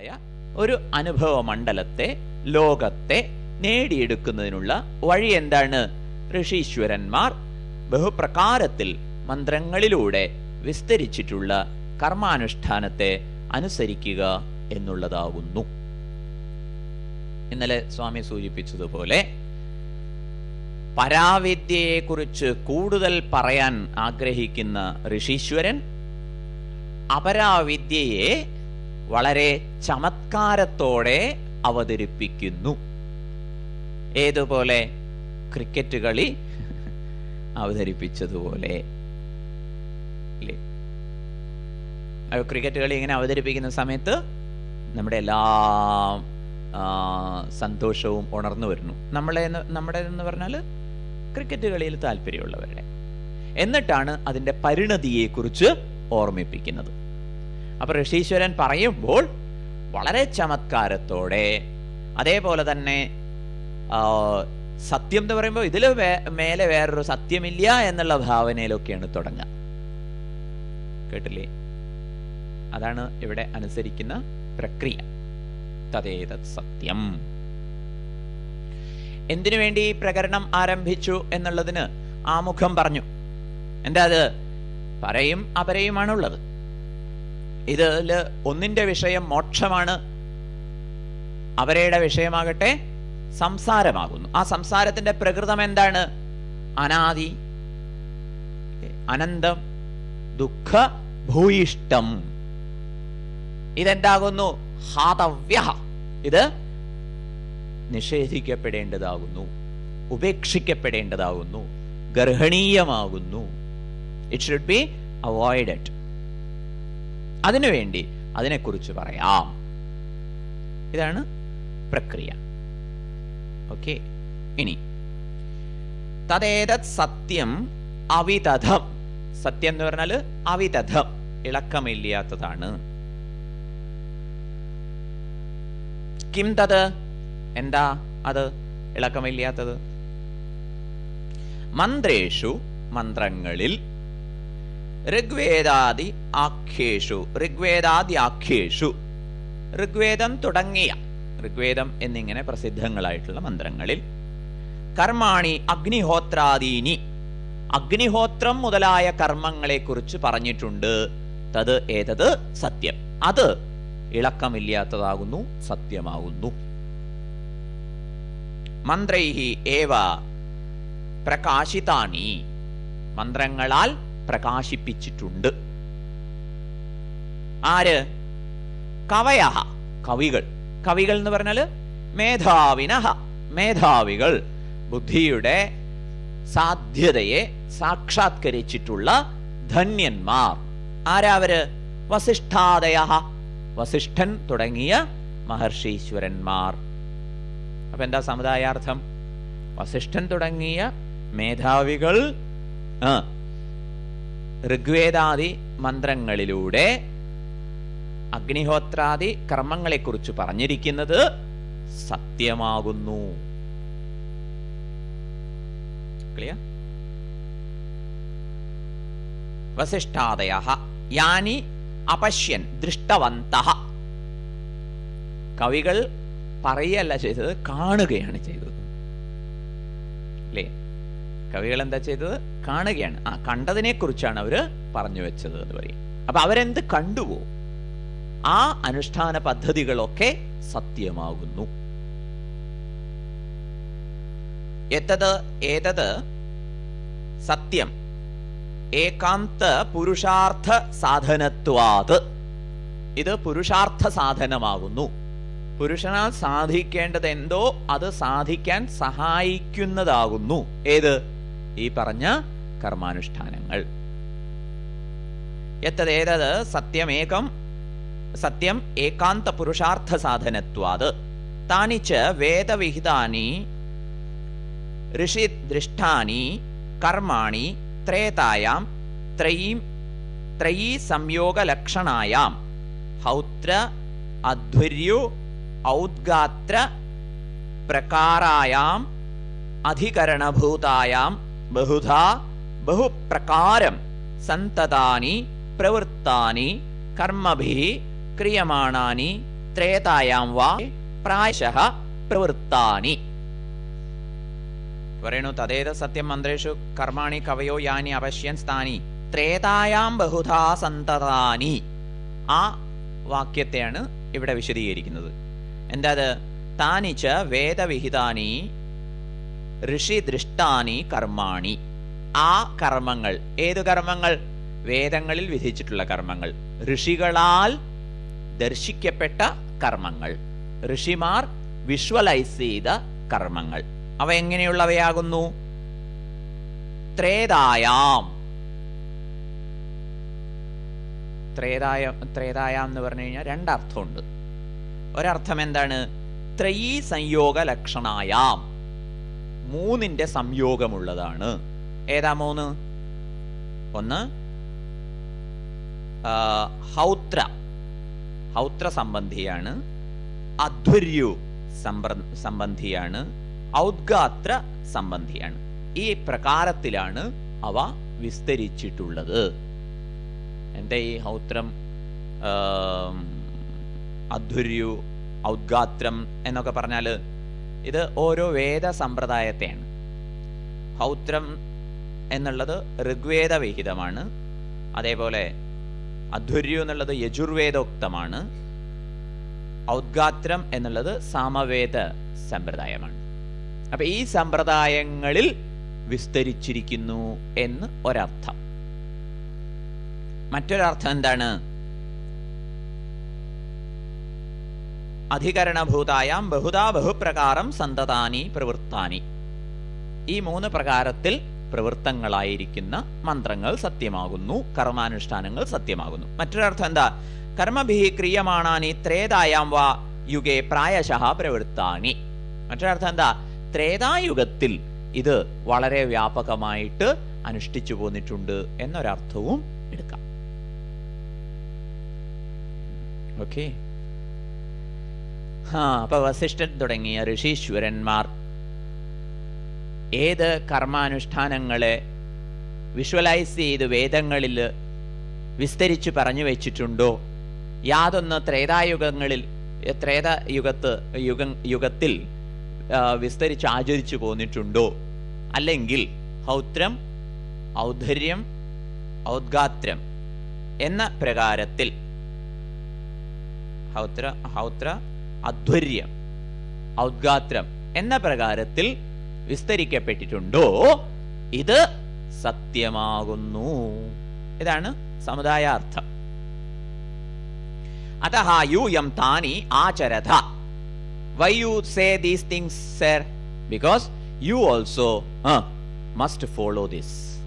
ആയ ഒരു അനുഭവ മണ്ഡലത്തെ ലോകത്തെ നേടിയെടുക്കുന്നതിനുള്ള വഴി എന്താണ്? ഋഷീശ്വരന്മാർ ബഹുപ്രകാരത്തിൽ മന്ത്രങ്ങളിലൂടെ വിസ്തരിച്ചിട്ടുള്ള കർമാനുഷ്ഠാനത്തെ അനുസരിക്കുക എന്നുള്ളതാകുന്നു ഇന്നലെ സ്വാമി സൂചിപ്പിച്ചതുപോലെ പരാവിദ്യയെക്കുറിച്ച് കൂടുതൽ പറയാൻ ആഗ്രഹിക്കുന്ന ഋഷീശ്വരൻ അപരാവിദ്യയെ വളരെ ചമത്കാരത്തോടെ അവതരിപ്പിക്കുന്നു. ഏതുപോലെ ക്രിക്കറ്റ് കളി അവതരിപ്പിച്ചതുപോലെ. ക്രിക്കറ്റ് കളി ഇങ്ങനെ അവതരിപ്പിക്കുന്ന സമയത്ത് നമ്മുടെ എല്ലാ സന്തോഷവും ഉണർന്നു വരുന്നു. നമ്മളെ നമ്മുടെ എന്ന് പറഞ്ഞാൽ ക്രിക്കറ്റ് കളിയിൽ താല്പര്യമുള്ളവരുടെ. എന്നിട്ടാണ് അതിന്റെ പരിണതിയെക്കുറിച്ച് ഓർമ്മിപ്പിക്കുന്നത്. അപ്പൊ ഋഷീശ്വരൻ പറയുമ്പോൾ വളരെ ചമത്കാരത്തോടെ അതേപോലെ തന്നെ സത്യം എന്ന് പറയുമ്പോൾ ഇതിൽ മേലെ വേറൊരു സത്യമില്ല എന്നുള്ള ഭാവനയിലൊക്കെയാണ് തുടങ്ങുക. കേട്ടില്ലേ? അതാണ് ഇവിടെ അനുസരിക്കുന്ന പ്രക്രിയ. തതേതത് സത്യം. എന്തിനു വേണ്ടി ഈ പ്രകരണം ആരംഭിച്ചു എന്നുള്ളതിന് ആമുഖം പറഞ്ഞു. എന്താ അത്? പറയും അപരയുമാണുള്ളത്. ഇതിൽ ഒന്നിന്റെ വിഷയം മോക്ഷമാണ്. അവരുടെ വിഷയമാകട്ടെ സംസാരമാകുന്നു. ആ സംസാരത്തിന്റെ പ്രകൃതം എന്താണ്? അനാദി അനന്തം ദുഃഖ ഭൂയിഷ്ടം ഇതെന്താകുന്നു? ഹാതവ്യ ഇത് നിഷേധിക്കപ്പെടേണ്ടതാകുന്നു. ഉപേക്ഷിക്കപ്പെടേണ്ടതാകുന്നു. ഗർഹണീയമാകുന്നു. ഇറ്റ് ഷുഡ് ബി അവോയ്ഡഡ് അതിനുവേണ്ടി അതിനെക്കുറിച്ച് പറയാം. ഇതാണ് പ്രക്രിയ. ഓക്കെ ഇനി. തതേതത് സത്യം അവിതഥം സത്യം എന്ന് പറഞ്ഞാൽ അവിതഥം ഇളക്കമില്ലാത്തതാണ്. കിം തത്? എന്താ അത്? ഇളക്കമില്ലാത്തത്? മന്ത്രേഷു മന്ത്രങ്ങളിൽ ഋഗ്വേദാദി ആഖ്യേഷു ഋഗ്വേദാദി ആഖ്യേഷു. ഋഗ്വേദം തുടങ്ങിയ ഋഗ്വേദം എന്നിങ്ങനെ പ്രസിദ്ധങ്ങളായിട്ടുള്ള മന്ത്രങ്ങളിൽ. കർമാണി അഗ്നിഹോത്രാദീനി. അഗ്നിഹോത്രം മുതലായ കർമ്മങ്ങളെ കുറിച്ച് പറഞ്ഞിട്ടുണ്ട്. തത് ഏതത്? സത്യം. അത് ഇളക്കമില്ലാത്തതാകുന്നു സത്യമാകുന്നു. മന്ത്രൈഹി ഏവ പ്രകാശിതാനി. മന്ത്രങ്ങളാൽ പ്രകാശിപ്പിച്ചിട്ടുണ്ട്. ആര്? കവയഹ കവികൾ. കവികൾ എന്ന് പറഞ്ഞാൽ മേധാവിനഹ മേധാവികൾ. ബുദ്ധിയുടെ സാധ്യതയെ സാക്ഷാത്കരിച്ചിട്ടുള്ള ധന്യന്മാർ. ആരാവര് വസിഷ്ഠാദയ വസിഷ്ഠൻ തുടങ്ങിയ മഹർഷീശ്വരന്മാർ. അപ്പൊ എന്താ സമുദായാർത്ഥം? വസിഷ്ഠൻ തുടങ്ങിയ മേധാവികൾ ഋഗ്വേദാദി മന്ത്രങ്ങളിലൂടെ അഗ്നിഹോത്രാദി കർമ്മങ്ങളെക്കുറിച്ച് പറഞ്ഞിരിക്കുന്നത് സത്യമാകുന്നു. ക്ലിയർ വസിഷ്ഠാദയ യാനി അപശ്യൻ ദൃഷ്ടവന്ത കവികൾ പറയല്ല ചെയ്തത് കാണുകയാണ് ചെയ്തത്. അല്ലേ കവികൾ എന്താ ചെയ്തത്? കാണുകയാണ്. ആ കണ്ടതിനെ കുറിച്ചാണ് അവർ പറഞ്ഞു വെച്ചത് എന്ന് പറയും. അപ്പൊ അവരെന്ത് കണ്ടുവോ ആ അനുഷ്ഠാന പദ്ധതികളൊക്കെ സത്യമാകുന്നു. എത്തത് ഏതത്? സത്യം. ഏകാന്ത പുരുഷാർത്ഥ സാധനത്വാത്. ഇത് പുരുഷാർത്ഥ സാധനമാകുന്നു. പുരുഷനാൽ സാധിക്കേണ്ടത് എന്തോ അത് സാധിക്കാൻ സഹായിക്കുന്നതാകുന്നു. ഏത്? ഈ പറഞ്ഞ കർമാനുഷ്ഠാനങ്ങൾ. എത്തതേതത് സത്യമേകം സത്യം ഏകാന്ത പുരുഷാർത്ഥ സാധനത്വാത്. താനിച്ച് വേദവിഹിതാനി ഋഷി ദൃഷ്ടാനി കർമാണി ത്രേതായാം ത്രയീം ത്രയീ സംയോഗലക്ഷണായാം. ഹൗത്ര അധ്വര്യു ഔദ്ഗാത്ര പ്രകാരായാം അധികരണഭൂതായാം ബഹുധാ ബഹുപ്രകാരം സന്തതാനി പ്രവൃത്താനി കർമ്മഭി ക്രിയമാണാനി ത്രേതായാം വാ പ്രായശ പ്രവൃത്താനി. പറയണു തദേത സത്യം മന്ത്രേഷു കർമാണി കവയോ യാനി അവശ്യൻ സ്ഥാനി. ത്രേതായാം ബഹുധാ സന്തതാനി. ആ വാക്യത്തെയാണ് ഇവിടെ വിശദീകരിക്കുന്നത്. എന്താ താനിച്ച വേദവിഹിതാനി ഋഷി ദൃഷ്ടാനി കർമാണി. ആ കർമ്മങ്ങൾ ഏതു കർമ്മങ്ങൾ? വേദങ്ങളിൽ വിധിച്ചിട്ടുള്ള കർമ്മങ്ങൾ. ഋഷികളാൽ ദർശിക്കപ്പെട്ട കർമ്മങ്ങൾ. ഋഷിമാർ വിഷ്വലൈസ് ചെയ്ത കർമ്മങ്ങൾ. അവ എങ്ങനെയുള്ളവയാകുന്നു? ത്രേതായാം. ത്രേതായ ത്രേതായാം എന്ന് പറഞ്ഞു കഴിഞ്ഞാൽ രണ്ടർത്ഥമുണ്ട്. ഒരർത്ഥം എന്താണ്? ത്രയീ സംയോഗ ലക്ഷണായാം മൂന്നിന്റെ സംയോഗമുള്ളതാണ്. ഏതാ മൂന്ന്? ഒന്ന് ഹൗത്ര. ഹൗത്ര സംബന്ധിയാണ്. അധ്വര്യു സംബന്ധിയാണ്. ഔദ്ഗാത്ര സംബന്ധിയാണ്. ഈ പ്രകാരത്തിലാണ് അവ വിസ്തരിച്ചിട്ടുള്ളത്. എന്താ ഈ ഹൗത്രം? അധ്വര്യു ഔദ്ഗാത്രം എന്നൊക്കെ പറഞ്ഞാൽ ഇത് ഓരോ വേദ സമ്പ്രദായത്തെയാണ്. ഹൗത്രം എന്നുള്ളത് ഋഗ്വേദ വിഹിതമാണ്. അതേപോലെ അധ്വര്യു എന്നുള്ളത് യജുർവേദോക്തമാണ്. ഔദ്ഗാത്രം എന്നുള്ളത് സാമവേദ സമ്പ്രദായമാണ്. അപ്പൊ ഈ സമ്പ്രദായങ്ങളിൽ വിസ്തരിച്ചിരിക്കുന്നു എന്ന് ഒരർത്ഥം. മറ്റൊരർത്ഥം എന്താണ്? അധികരണഭൂതായാം ബഹുതാ ബഹുപ്രകാരം സന്തതാനി പ്രവൃത്താനി. ഈ മൂന്ന് പ്രകാരത്തിൽ പ്രവൃത്തങ്ങളായിരിക്കുന്ന മന്ത്രങ്ങൾ സത്യമാകുന്നു കർമാനുഷ്ഠാനങ്ങൾ സത്യമാകുന്നു. മറ്റൊരർത്ഥം എന്താ? കർമ്മഭി ക്രിയമാണാനി ത്രേതായാം വാ യുഗേ പ്രായശഃ പ്രവൃത്താനി. മറ്റൊരർത്ഥം എന്താ? ത്രേതായുഗത്തിൽ ഇത് വളരെ വ്യാപകമായിട്ട് അനുഷ്ഠിച്ചു പോന്നിട്ടുണ്ട് എന്നൊരർത്ഥവും എടുക്കാം. ഓക്കെ. ആ അപ്പൊ വസിഷ്ഠൻ തുടങ്ങിയ ഋഷീശ്വരന്മാർ ഏത് കർമാനുഷ്ഠാനങ്ങളെ വിഷ്വലൈസ് ചെയ്ത് വേദങ്ങളിൽ വിസ്തരിച്ച് പറഞ്ഞു വെച്ചിട്ടുണ്ടോ? യാതൊന്ന് ത്രേതായുഗങ്ങളിൽ ത്രേതായുഗത്ത് യുഗ യുഗത്തിൽ വിസ്തരിച്ച് ആചരിച്ചു പോന്നിട്ടുണ്ടോ? അല്ലെങ്കിൽ ഹൗത്രം ഔദ്ധര്യം ഔദ്ഗാത്രം എന്ന പ്രകാരത്തിൽ ഹൗത്ര ഹൗത്ര അധ്വര്യം ഔദ്ഗാത്രം എന്ന പ്രകാരത്തിൽ വിസ്തരിക്കപ്പെട്ടിട്ടുണ്ടോ? ഇത് സത്യമാകുന്നു. ഇതാണ് സമുദായാർത്ഥം അതഹ യൂയം താനി ആചരത why you say these things sir because you also must follow this